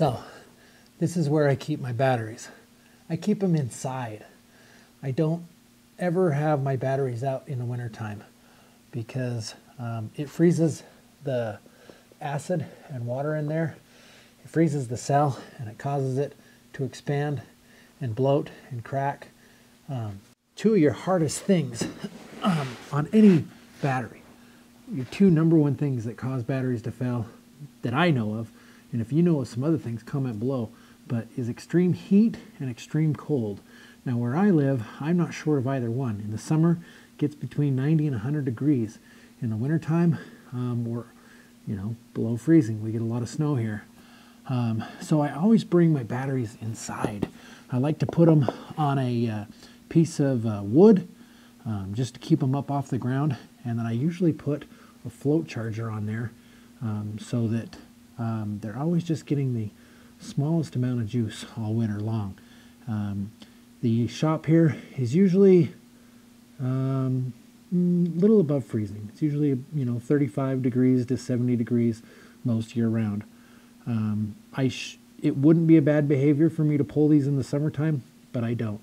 So, this is where I keep my batteries. I keep them inside. I don't ever have my batteries out in the wintertime because um, it freezes the acid and water in there. It freezes the cell and it causes it to expand and bloat and crack. Um, two of your hardest things um, on any battery, your two number one things that cause batteries to fail that I know of and if you know of some other things, comment below. But is extreme heat and extreme cold. Now where I live, I'm not sure of either one. In the summer, it gets between 90 and 100 degrees. In the wintertime, um, we're, you know, below freezing. We get a lot of snow here. Um, so I always bring my batteries inside. I like to put them on a uh, piece of uh, wood um, just to keep them up off the ground. And then I usually put a float charger on there um, so that um, they're always just getting the smallest amount of juice all winter long. Um, the shop here is usually um, mm, little above freezing. It's usually you know 35 degrees to 70 degrees most year round. Um, I it wouldn't be a bad behavior for me to pull these in the summertime, but I don't.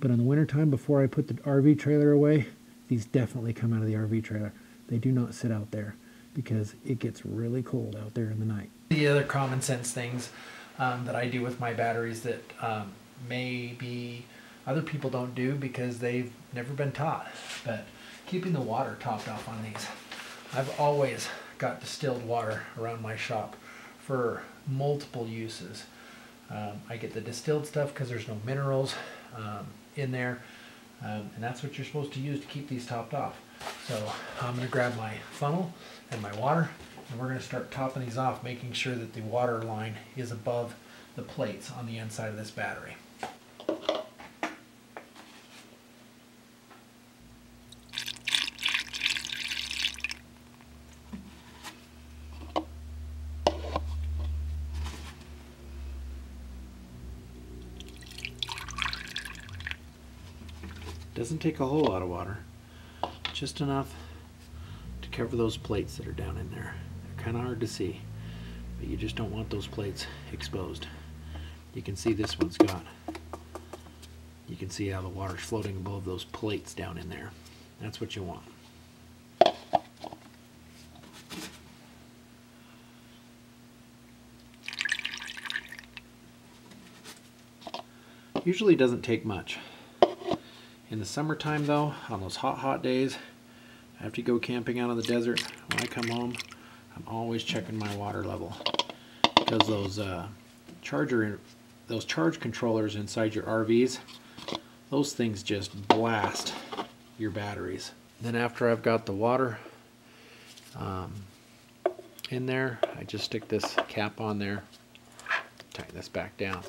But in the wintertime, before I put the RV trailer away, these definitely come out of the RV trailer. They do not sit out there because it gets really cold out there in the night the other common sense things um, that I do with my batteries that um, maybe other people don't do because they've never been taught. But keeping the water topped off on these. I've always got distilled water around my shop for multiple uses. Um, I get the distilled stuff because there's no minerals um, in there. Um, and that's what you're supposed to use to keep these topped off. So I'm going to grab my funnel and my water and we're going to start topping these off, making sure that the water line is above the plates on the inside of this battery. Doesn't take a whole lot of water, just enough to cover those plates that are down in there. They're kind of hard to see but you just don't want those plates exposed. You can see this one's got you can see how the water's floating above those plates down in there. That's what you want. Usually doesn't take much. In the summertime though on those hot hot days after you go camping out in the desert. When I come home I'm always checking my water level. Because those uh, charger those charge controllers inside your RVs those things just blast your batteries. Then after I've got the water um, in there I just stick this cap on there tighten this back down.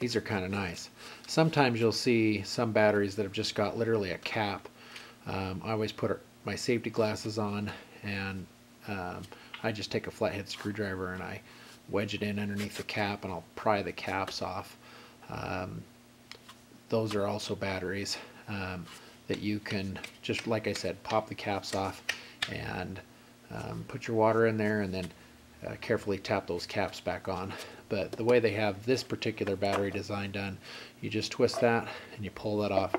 These are kind of nice. Sometimes you'll see some batteries that have just got literally a cap. Um, I always put my safety glasses on and um, I just take a flathead screwdriver and I wedge it in underneath the cap and I'll pry the caps off. Um, those are also batteries um, that you can just like I said pop the caps off and um, put your water in there and then uh, carefully tap those caps back on. But the way they have this particular battery design done you just twist that and you pull that off.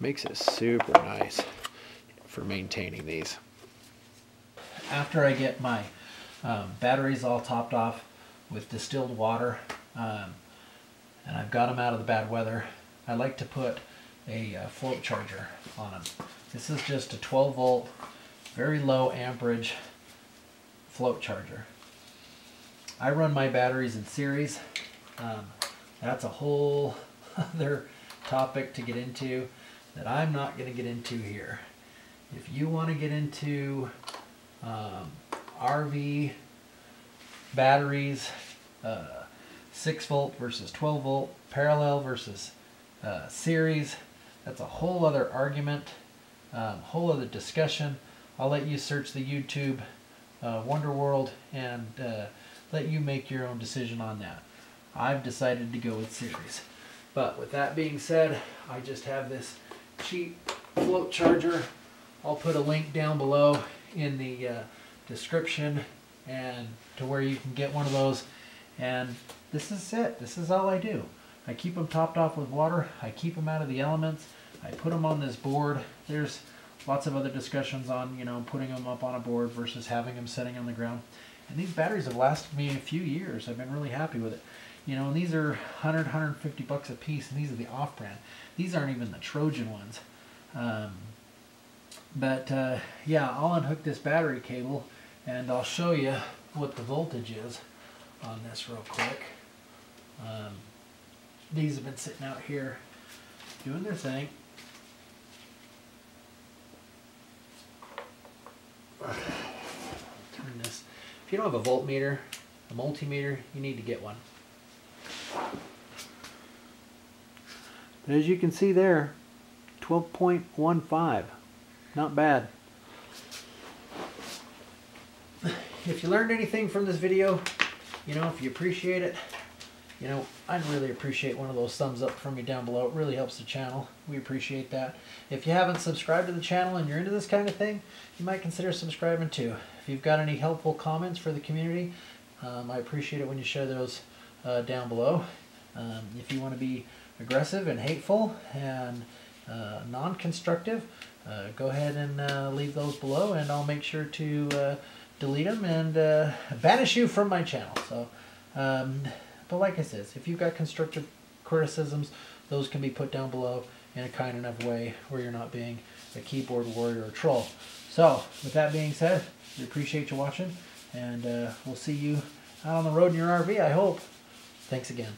Makes it super nice for maintaining these after I get my um, batteries all topped off with distilled water um, and I've got them out of the bad weather, I like to put a uh, float charger on them. This is just a 12 volt, very low amperage float charger. I run my batteries in series. Um, that's a whole other topic to get into that I'm not going to get into here. If you want to get into um, RV batteries, uh, 6 volt versus 12 volt, parallel versus uh, series. That's a whole other argument, um, whole other discussion. I'll let you search the YouTube uh, Wonder World and uh, let you make your own decision on that. I've decided to go with series. But with that being said, I just have this cheap float charger. I'll put a link down below in the uh, description and to where you can get one of those. And this is it. This is all I do. I keep them topped off with water. I keep them out of the elements. I put them on this board. There's lots of other discussions on, you know, putting them up on a board versus having them sitting on the ground. And these batteries have lasted me a few years. I've been really happy with it. You know, and these are 100, 150 bucks a piece, and these are the off-brand. These aren't even the Trojan ones. Um, but uh, yeah, I'll unhook this battery cable, and I'll show you what the voltage is on this real quick. Um, these have been sitting out here doing their thing. Turn this. If you don't have a voltmeter, a multimeter, you need to get one. But As you can see there, 12.15. Not bad. If you learned anything from this video, you know, if you appreciate it, you know, I'd really appreciate one of those thumbs up from you down below. It really helps the channel. We appreciate that. If you haven't subscribed to the channel and you're into this kind of thing, you might consider subscribing too. If you've got any helpful comments for the community, um, I appreciate it when you share those uh, down below. Um, if you want to be aggressive and hateful and non-constructive, uh, go ahead and uh, leave those below and I'll make sure to uh, delete them and uh, banish you from my channel. So, um, but like I said, if you've got constructive criticisms, those can be put down below in a kind enough way where you're not being a keyboard warrior or troll. So, with that being said, we appreciate you watching and uh, we'll see you out on the road in your RV, I hope. Thanks again.